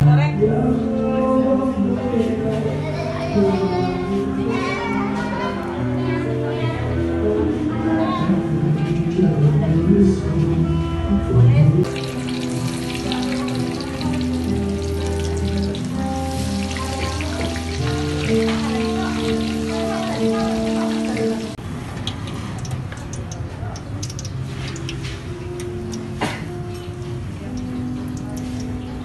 Correct. Yeah.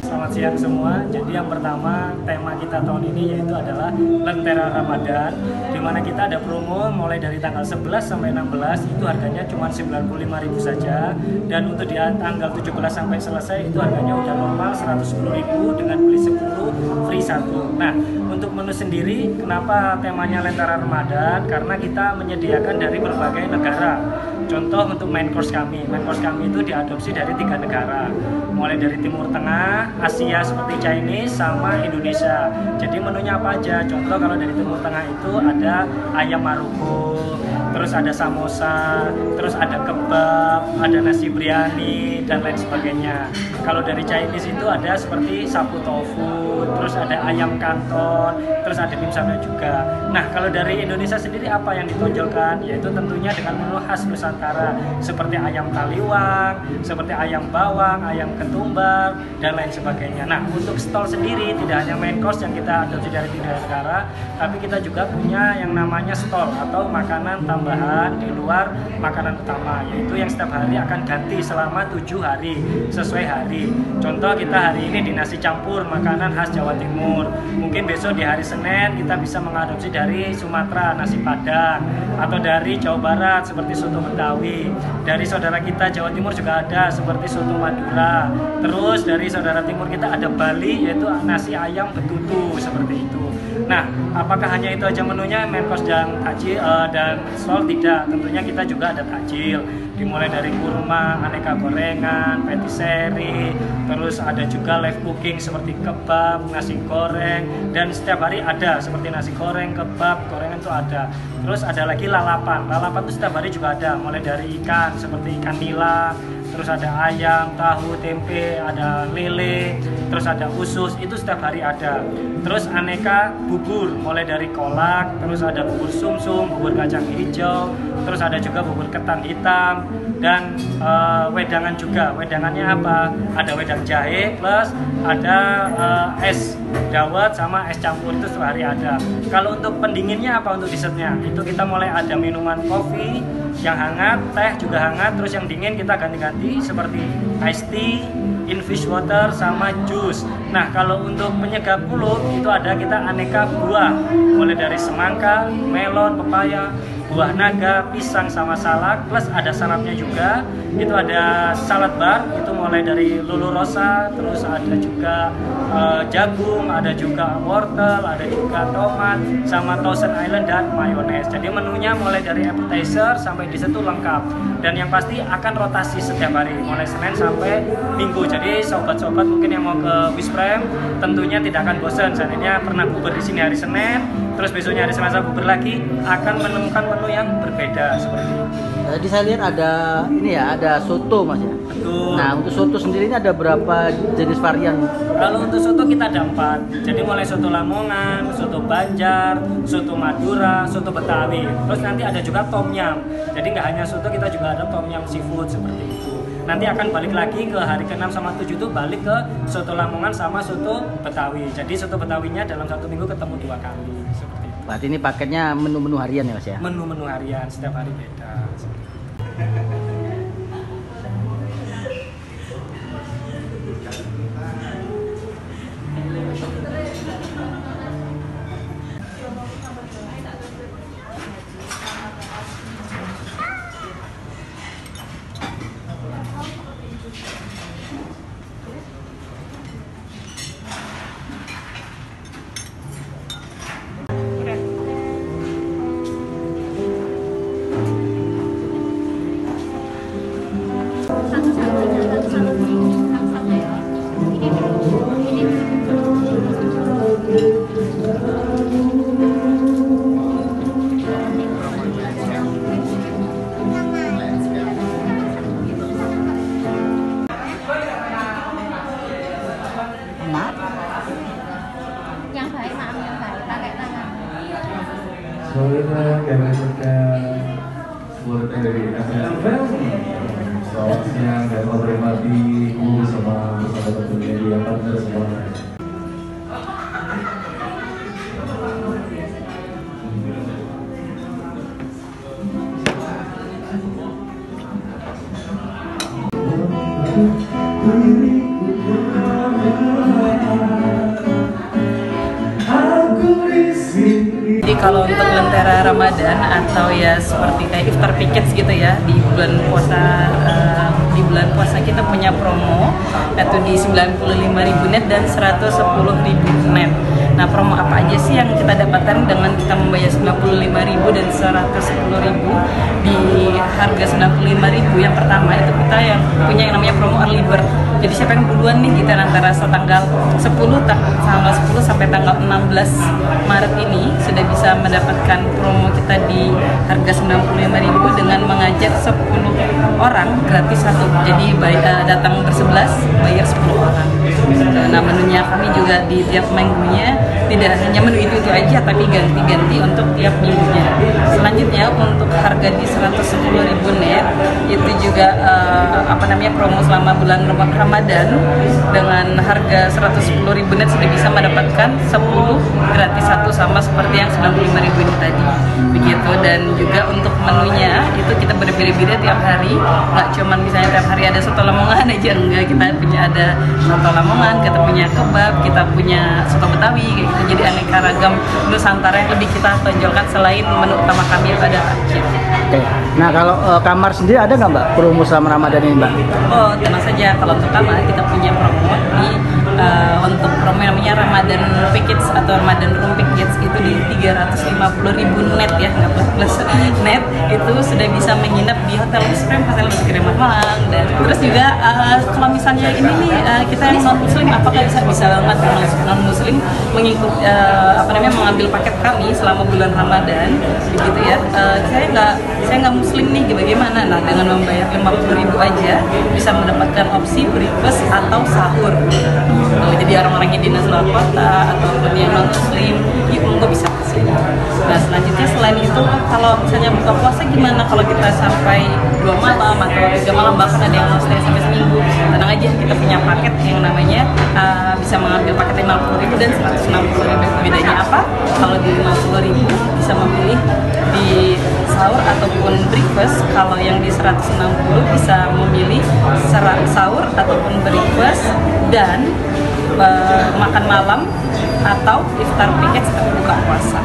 Selamat siang semua. Jadi yang pertama tema kita tahun ini yaitu adalah Lentera Ramadan di mana kita ada promo mulai dari tanggal 11 sampai 16 itu harganya cuma 95.000 saja dan untuk di tanggal 17 sampai selesai itu harganya udah normal 110.000 dengan beli 10 free 1. Nah, untuk menu sendiri kenapa temanya Lentera Ramadan? Karena kita menyediakan dari berbagai negara. Contoh untuk main course kami, main course kami itu diadopsi dari tiga negara, mulai dari Timur Tengah, Asia seperti Chinese, sama Indonesia. Jadi menunya apa aja? Contoh kalau dari Timur Tengah itu ada ayam maruko, terus ada samosa, terus ada kebab, ada nasi biryani dan lain sebagainya. Kalau dari Chinese itu ada seperti sapu tofu, terus ada ayam kanton, terus ada dimsumnya juga. Nah, kalau dari Indonesia sendiri apa yang ditonjolkan? Yaitu tentunya dengan menu khas Nusantara seperti ayam taliwang, seperti ayam bawang, ayam ketumbar dan lain sebagainya. Nah, untuk stall sendiri tidak hanya main course yang kita adopsi dari tiga negara, tapi kita juga punya yang namanya stall atau makanan tambahan di luar makanan utama, yaitu yang setiap hari akan ganti selama tujuh hari sesuai hari. Contoh kita hari ini di nasi campur makanan khas Jawa Timur. Mungkin besok di hari Senin kita bisa mengadopsi dari Sumatera nasi Padang atau dari Jawa Barat seperti soto Betawi. Dari saudara kita Jawa Timur juga ada seperti soto Madura. Terus dari saudara timur kita ada Bali yaitu nasi ayam betutu seperti itu. Nah, apakah hanya itu aja menunya course dan takjil uh, dan stall tidak? Tentunya kita juga ada takjil dimulai dari kurma, aneka gorengan, patisserie, terus ada juga live cooking seperti kebab, nasi goreng, dan setiap hari ada seperti nasi goreng, kebab, gorengan itu ada. Terus ada lagi lalapan, lalapan itu setiap hari juga ada, mulai dari ikan seperti ikan nila, terus ada ayam, tahu, tempe, ada lele, terus ada usus, itu setiap hari ada. Terus aneka bubur, mulai dari kolak, terus ada bubur sumsum, bubur kacang hijau, terus ada juga bubur ketan hitam, dan uh, wedangan juga. Wedangannya apa? Ada wedang jahe plus ada uh, es dawet sama es campur itu setiap hari ada. Kalau untuk pendinginnya apa untuk dessertnya? Itu kita mulai ada minuman kopi yang hangat, teh juga hangat, terus yang dingin kita ganti-ganti seperti iced tea, infused water sama jus. Nah, kalau untuk penyegap mulut itu ada kita aneka buah, mulai dari semangka, melon, pepaya, buah naga, pisang sama salak, plus ada saladnya juga. Itu ada salad bar, itu mulai dari lulu rosa, terus ada juga uh, jagung, ada juga wortel, ada juga tomat, sama Thousand Island dan mayones. Jadi menunya mulai dari appetizer sampai di situ lengkap. Dan yang pasti akan rotasi setiap hari, mulai Senin sampai Minggu. Jadi sobat-sobat mungkin yang mau ke Wisprem tentunya tidak akan bosan. Seandainya pernah bubur di sini hari Senin, terus besoknya hari Selasa bubur lagi, akan menemukan menu yang berbeda seperti itu. Tadi saya lihat ada ini ya, ada soto mas ya. Betul. Nah untuk soto sendiri ini ada berapa jenis varian? Kalau untuk soto kita ada empat. Jadi mulai soto Lamongan, soto Banjar, soto Madura, soto Betawi. Terus nanti ada juga tom yum. Jadi nggak hanya soto, kita juga ada tom yum seafood seperti itu. Nanti akan balik lagi ke hari ke-6 sama 7 itu balik ke soto Lamongan sama soto Betawi. Jadi soto Betawinya dalam satu minggu ketemu dua kali seperti itu. Berarti ini paketnya menu-menu harian ya mas ya? Menu-menu harian setiap hari beda. Menyaksikan Buat dari FSFM Selamat siang. Dan selamat menikmati bersama tentunya yang partner semua kalau untuk lentera Ramadan atau ya seperti kayak iftar pickets gitu ya di bulan puasa eh, di bulan puasa kita punya promo yaitu di 95.000 net dan 110.000 net. Nah promo apa aja sih yang kita dapatkan dengan kita membayar 95.000 dan 110.000 di harga 95.000 yang pertama itu kita yang punya yang namanya promo early bird. Jadi siapa yang duluan nih kita antara tanggal 10 ta- tanggal 10 sampai tanggal 16 Maret ini sudah bisa mendapatkan promo kita di harga 95.000 dengan mengajak 10 orang gratis satu. Jadi bay- eh, datang bersebelas bayar 10 orang. Nah menunya kami juga di tiap minggunya tidak hanya menu itu itu aja tapi ganti-ganti untuk tiap minggunya. Selanjutnya untuk harga di 110.000 net itu juga eh, apa namanya promo selama bulan Ram- Ramadan dengan harga 110.000 net sudah bisa mendapatkan 10 gratis satu sama seperti yang 95.000 ini tadi. Begitu dan juga untuk menunya itu kita berbeda-beda tiap hari. Nggak cuman misalnya tiap hari ada soto lamongan aja enggak kita punya ada soto lamongan, kita punya kebab, kita punya soto betawi kayak gitu. Jadi aneka ragam Nusantara yang lebih kita tonjolkan selain menu utama kami yang ada akhir. Oke. Nah kalau eh, kamar sendiri ada nggak mbak promo selama Ramadan ini mbak? Oh, tenang saja kalau untuk kamar kita punya promo di eh, untuk promo namanya Ramadan Package atau Ramadan Room Package itu di 350.000 net ya, nggak plus net itu sudah bisa menginap di hotel Muslim, hotel Muslim Malang dan terus juga eh, kalau misalnya ini nih eh, kita yang non Muslim apakah bisa bisa banget non Muslim mengikut eh, apa namanya mengambil paket kami selama bulan Ramadan begitu ya. Eh, saya nggak saya nggak Muslim nih bagaimana? Nah dengan membayar 50.000 aja bisa mendapatkan opsi breakfast atau sahur. Jadi orang-orang yang di luar kota ataupun yang non Muslim, ya monggo bisa. Nah selanjutnya selain itu kalau misalnya buka puasa gimana? Kalau kita sampai dua malam atau tiga malam bahkan ada yang stay sampai seminggu tenang aja kita punya paket yang namanya uh, bisa mengambil paket 50.000 dan 160.000 bedanya apa? Kalau di 50.000 bisa memilih di sahur ataupun breakfast. Kalau yang di 160 bisa memilih sahur ataupun breakfast. Dan uh, makan malam atau iftar package atau buka puasa